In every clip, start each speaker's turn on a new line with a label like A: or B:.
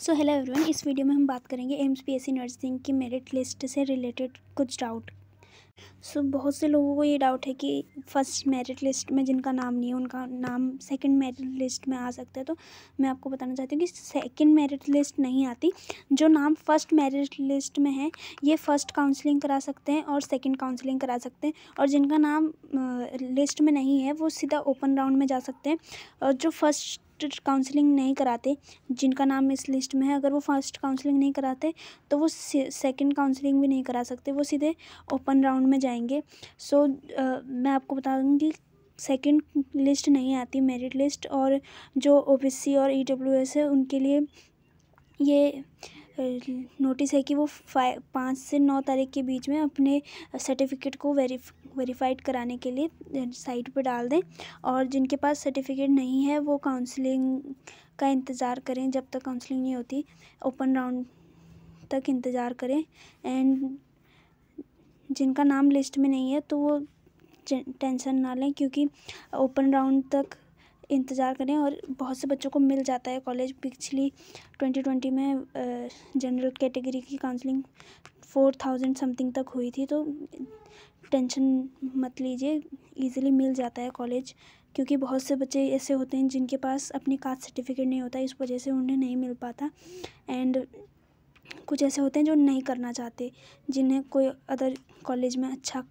A: सो hello everyone इस video में हम बात करेंगे एम्स पी नर्सिंग की मेरिट लिस्ट से रिलेटेड कुछ डाउट सो so, बहुत से लोगों को ये डाउट है कि फ़र्स्ट मेरिट लिस्ट में जिनका नाम नहीं है उनका नाम सेकंड मेरिट लिस्ट में आ सकता है। तो मैं आपको बताना चाहती हूँ कि सेकंड मेरिट लिस्ट नहीं आती। जो नाम फ़र्स्ट मेरिट लिस्ट में है ये फ़र्स्ट काउंसलिंग करा सकते हैं और सेकंड काउंसलिंग करा सकते हैं। और जिनका नाम लिस्ट में नहीं है वो सीधा ओपन राउंड में जा सकते हैं। और जो फ़र्स्ट काउंसलिंग नहीं कराते जिनका नाम इस लिस्ट में है अगर वो फ़र्स्ट काउंसलिंग नहीं कराते तो वो सेकंड काउंसलिंग भी नहीं करा सकते वो सीधे ओपन राउंड में जाएँगे। सो so, uh, मैं आपको बता दूँगी सेकंड लिस्ट नहीं आती मेरिट लिस्ट और जो ओबीसी और ईडब्ल्यूएस है उनके लिए ये नोटिस है कि वो फाइव पाँच से नौ तारीख के बीच में अपने सर्टिफिकेट को वेरीफ वेरीफाइड कराने के लिए साइट पर डाल दें और जिनके पास सर्टिफिकेट नहीं है, वो काउंसलिंग का इंतज़ार करें जब तक काउंसलिंग नहीं होती। ओपन राउंड तक इंतज़ार करें एंड जिनका नाम लिस्ट में नहीं है तो वो टेंशन ना लें क्योंकि ओपन राउंड तक इंतज़ार करें और बहुत से बच्चों को मिल जाता है कॉलेज पिछली ट्वेंटी ट्वेंटी में जनरल कैटेगरी की काउंसलिंग फोर थाउज़ेंड समथिंग तक हुई थी तो टेंशन मत लीजिए, इजीली मिल जाता है कॉलेज, क्योंकि बहुत से बच्चे ऐसे होते हैं जिनके पास अपनी कास्ट सर्टिफिकेट नहीं होता, इस वजह से उन्हें नहीं मिल पाता, एंड कुछ ऐसे होते हैं जो नहीं करना चाहते, जिन्हें कोई अदर कॉलेज में अच्छा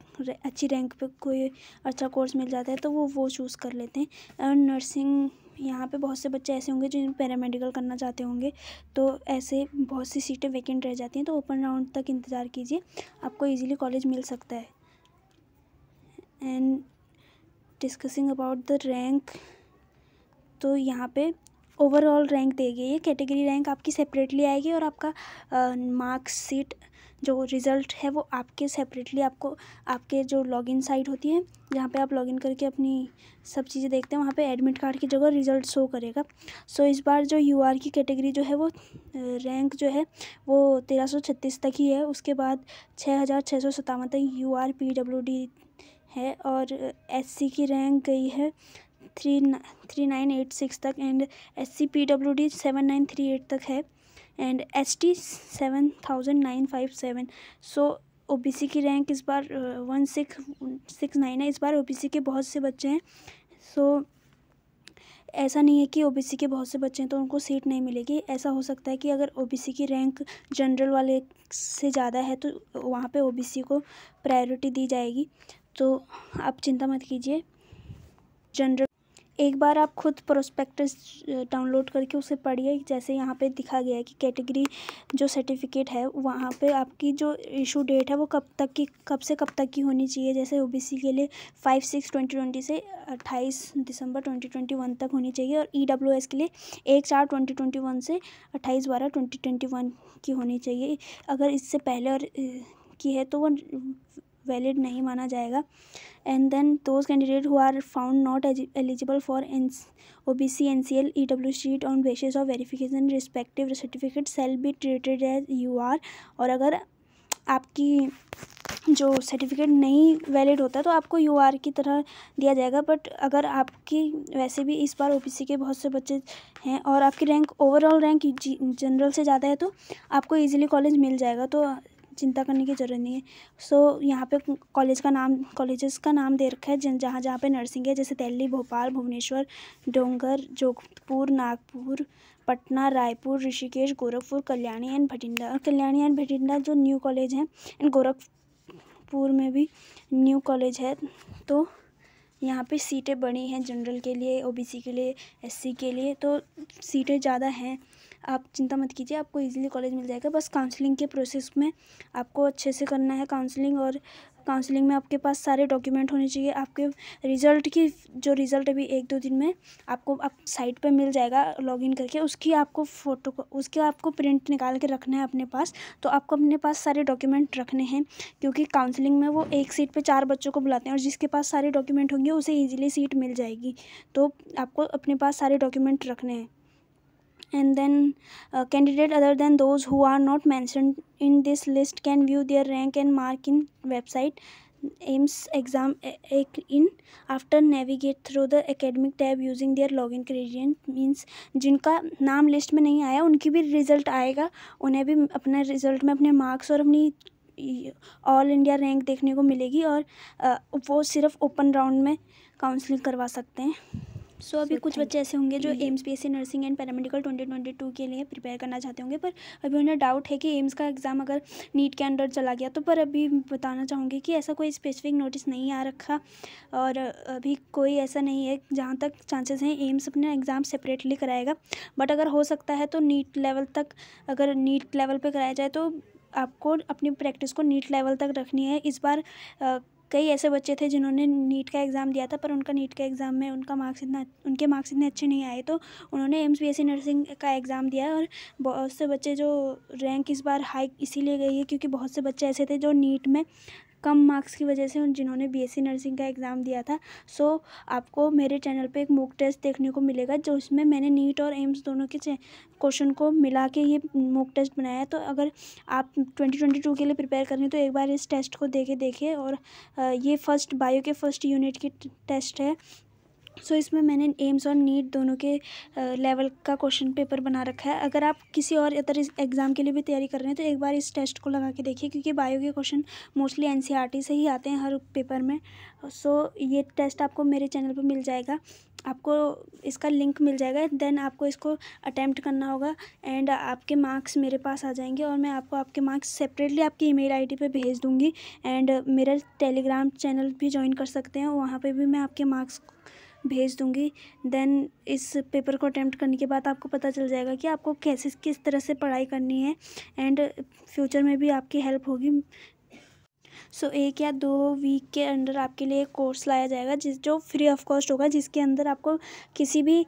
A: अच्छी रैंक पे कोई अच्छा कोर्स मिल जाता है तो वो वो चूज़ कर लेते हैं। और नर्सिंग यहाँ पे बहुत से बच्चे ऐसे होंगे जो पैरामेडिकल करना चाहते होंगे तो ऐसे बहुत सी सीटें वैकेंट रह जाती हैं तो ओपन राउंड तक इंतज़ार कीजिए, आपको इजीली कॉलेज मिल सकता है। And discussing about the rank तो यहाँ पे ओवरऑल रैंक देगी। ये कैटेगरी रैंक आपकी सेपरेटली आएगी और आपका मार्क्स सीट जो रिज़ल्ट है वो आपके सेपरेटली आपको आपके जो लॉगिन साइट होती है जहाँ पे आप लॉगिन करके अपनी सब चीज़ें देखते हैं वहाँ पे एडमिट कार्ड की जगह रिज़ल्ट शो करेगा। सो so, इस बार जो यू आर की कैटेगरी जो है वो रैंक जो है वो तेरह सौ छत्तीस तक ही है। उसके बाद छः हज़ार छः सौ सत्तावन तक U R P W D है और एस सी की रैंक गई है three three nine eight six तक and S C P W D seven nine three eight तक है and S T seven thousand nine five seven so O B C की rank इस बार one six six nine है। इस बार ओ B सी के बहुत से बच्चे हैं। सो so, ऐसा नहीं है कि ओबीसी के बहुत से बच्चे हैं तो उनको सीट नहीं मिलेगी। ऐसा हो सकता है कि अगर ओबीसी की रैंक जनरल वाले से ज़्यादा है तो वहाँ पे ओबीसी को प्रायोरिटी दी जाएगी। तो आप चिंता मत कीजिए। जनरल एक बार आप खुद प्रोस्पेक्टस डाउनलोड करके उसे पढ़िए। जैसे यहाँ पे दिखा गया है कि कैटेगरी जो सर्टिफिकेट है, वहाँ पे आपकी जो इशू डेट है, वो कब तक की, कब से कब तक की होनी चाहिए। जैसे ओबीसी के लिए फाइव सिक्स ट्वेंटी ट्वेंटी से अट्ठाईस दिसंबर ट्वेंटी ट्वेंटी वन तक होनी चाहिए और ई डब्ल्यू एस के लिए एक, चार ट्वेंटी ट्वेंटी वन से अट्ठाईस, बारह ट्वेंटी ट्वेंटी वन की होनी चाहिए। अगर इससे पहले और की है तो वो वैलिड नहीं माना जाएगा। And then those candidate who are found not eligible for N O B C N C L E W sheet on basis of verification respective certificate shall be treated as U R और अगर आपकी जो certificate नहीं valid होता तो आपको you are की तरह दिया जाएगा। बट अगर आपकी, वैसे भी इस बार ओ बी सी के बहुत से बच्चे हैं और आपकी रैंक ओवरऑल रैंक जनरल से ज़्यादा है तो आपको ईजिली कॉलेज मिल जाएगा। तो चिंता करने की ज़रूरत नहीं है। सो यहाँ पे कॉलेज का नाम कॉलेजेस का नाम दे रखा है, जिन, जहाँ जहाँ पे नर्सिंग है, जैसे दिल्ली, भोपाल, भुवनेश्वर, डोंगर, जोधपुर, नागपुर, पटना, रायपुर, ऋषिकेश, गोरखपुर, कल्याणी एंड भटिंडा। कल्याणी एंड भटिंडा जो न्यू कॉलेज हैं एंड गोरखपुर में भी न्यू कॉलेज है तो यहाँ पे सीटें बड़ी हैं जनरल के लिए ओबीसी के लिए एससी के लिए तो सीटें ज़्यादा हैं। आप चिंता मत कीजिए, आपको इजीली कॉलेज मिल जाएगा। बस काउंसलिंग के प्रोसेस में आपको अच्छे से करना है काउंसलिंग और काउंसलिंग में आपके पास सारे डॉक्यूमेंट होने चाहिए। आपके रिज़ल्ट की, जो रिज़ल्ट अभी एक दो दिन में आपको आप साइट पर मिल जाएगा लॉगिन करके, उसकी आपको फ़ोटो उसके आपको प्रिंट निकाल के रखना है अपने पास। तो आपको अपने पास सारे डॉक्यूमेंट रखने हैं, क्योंकि काउंसलिंग में वो एक सीट पर चार बच्चों को बुलाते हैं और जिसके पास सारे डॉक्यूमेंट होंगे, उसे ईजिली सीट मिल जाएगी। तो आपको अपने पास सारे डॉक्यूमेंट रखने हैं। And then uh, candidate other than those who are not mentioned in this list can view their rank and mark in website exam एक in after navigate through the academic tab using their login credential means जिनका नाम list में नहीं आया उनकी भी result आएगा। उन्हें भी अपने रिज़ल्ट में अपने मार्क्स और अपनी ऑल इंडिया रैंक देखने को मिलेगी और वो सिर्फ़ ओपन राउंड में काउंसलिंग करवा सकते हैं। सो so, अभी so, कुछ बच्चे ऐसे होंगे जो AIIMS P S C nursing and paramedical twenty twenty two के लिए प्रिपेयर करना चाहते होंगे पर अभी उन्हें डाउट है कि एम्स का एग्ज़ाम अगर नीट के अंडर चला गया तो पर अभी बताना चाहूँगी कि ऐसा कोई स्पेसिफिक नोटिस नहीं आ रखा और अभी कोई ऐसा नहीं है जहाँ तक चांसेस हैं एम्स अपने एग्ज़ाम सेपरेटली कराएगा। बट अगर हो सकता है तो नीट लेवल तक अगर नीट लेवल पर कराया जाए तो आपको अपनी प्रैक्टिस को नीट लेवल तक रखनी है। इस बार कई ऐसे बच्चे थे जिन्होंने नीट का एग्ज़ाम दिया था, पर उनका नीट का एग्ज़ाम में उनका मार्क्स इतना, उनके मार्क्स इतने अच्छे नहीं आए। तो उन्होंने एम्स बी सी नर्सिंग का एग्ज़ाम दिया और बहुत से बच्चे जो रैंक इस बार हाई इसीलिए गई है क्योंकि बहुत से बच्चे ऐसे थे जो नीट में कम मार्क्स की वजह से उन जिन्होंने बीएससी नर्सिंग का एग्ज़ाम दिया था। सो आपको मेरे चैनल पे एक मॉक टेस्ट देखने को मिलेगा, जो इसमें मैंने नीट और एम्स दोनों के क्वेश्चन को मिला के ये मॉक टेस्ट बनाया है। तो अगर आप ट्वेंटी ट्वेंटी टू के लिए प्रिपेयर कर रहे हैं तो एक बार इस टेस्ट को देखे देखिए और ये फ़र्स्ट बायो के फ़र्स्ट यूनिट की टेस्ट है। सो so, इसमें मैंने एम्स और नीट दोनों के लेवल का क्वेश्चन पेपर बना रखा है। अगर आप किसी और अदर एग्ज़ाम के लिए भी तैयारी कर रहे हैं तो एक बार इस टेस्ट को लगा के देखिए क्योंकि बायो के क्वेश्चन मोस्टली एन से ही आते हैं हर पेपर में। सो so, ये टेस्ट आपको मेरे चैनल पर मिल जाएगा। आपको इसका लिंक मिल जाएगा। देन आपको इसको अटैम्प्ट करना होगा एंड आपके मार्क्स मेरे पास आ जाएँगे और मैं आपको आपके मार्क्स सेपरेटली आपकी ईमेल आईडी पे भेज दूँगी। एंड मेरा टेलीग्राम चैनल भी ज्वाइन कर सकते हैं। वहाँ पे भी मैं आपके मार्क्स भेज दूँगी। देन इस पेपर को अटैम्प्ट करने के बाद आपको पता चल जाएगा कि आपको कैसे किस तरह से पढ़ाई करनी है एंड फ्यूचर में भी आपकी हेल्प होगी। सो so, एक या दो वीक के अंदर आपके लिए कोर्स लाया जाएगा जिस जो फ्री ऑफ़ कॉस्ट होगा जिसके अंदर आपको किसी भी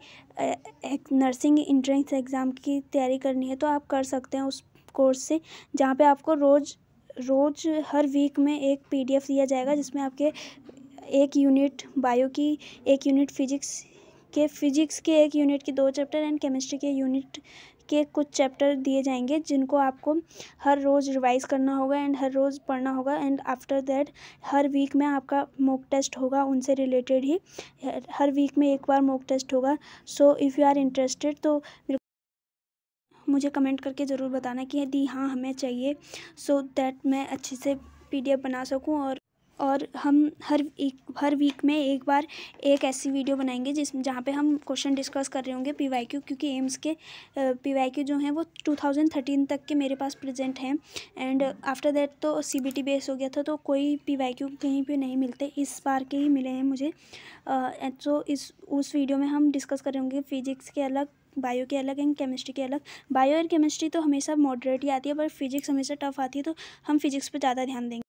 A: एक नर्सिंग इंट्रेंस एग्ज़ाम की तैयारी करनी है तो आप कर सकते हैं उस कोर्स से जहाँ पे आपको रोज़ रोज़ हर वीक में एक पीडीएफ दिया जाएगा जिसमें आपके एक यूनिट बायो की एक यूनिट फिजिक्स के फिजिक्स के एक यूनिट के दो चैप्टर एंड केमिस्ट्री के यूनिट के कुछ चैप्टर दिए जाएँगे, जिनको आपको हर रोज़ रिवाइज करना होगा एंड हर रोज़ पढ़ना होगा एंड आफ्टर दैट हर वीक में आपका मॉक टेस्ट होगा, उनसे रिलेटेड ही हर वीक में एक बार मॉक टेस्ट होगा। So if you are interested तो मुझे कमेंट करके ज़रूर बताना कि यदि हाँ हमें चाहिए सो so दैट मैं अच्छे से पीडीएफ बना सकूँ और और हम हर एक, हर वीक में एक बार एक ऐसी वीडियो बनाएँगे जिस, जहाँ पे हम क्वेश्चन डिस्कस कर रहे होंगे पी क्यू क्योंकि एम्स के पी वाई क्यू जो हैं वो टू थाउज़ेंड थर्टीन तक के मेरे पास प्रेजेंट हैं। एंड आफ्टर दैट तो सी बी टी बेस हो गया था तो कोई पी वाई क्यू कहीं पे नहीं मिलते, इस बार के ही मिले हैं मुझे। तो इस, उस वीडियो में हम डिस्कस कर रहे होंगे फिजिक्स के अलग बायो के अलग एंड केमिस्ट्री के अलग। बायो और केमिस्ट्री तो हमेशा मॉडरेट ही आती है, पर फिजिक्स हमेशा टफ आती है तो हम फिजिक्स पर ज़्यादा ध्यान देंगे।